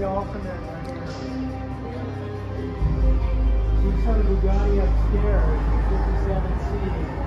welcome in right here. Saw the Bugatti upstairs, 57C.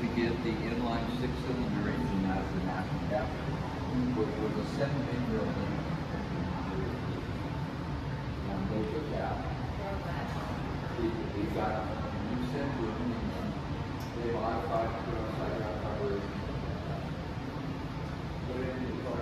to get the inline six-cylinder engine out of the natural capital, which was a seven-inch engine. Um, they took that, we, we got a new cylinder. They modified the side-out cover. Put it in the car,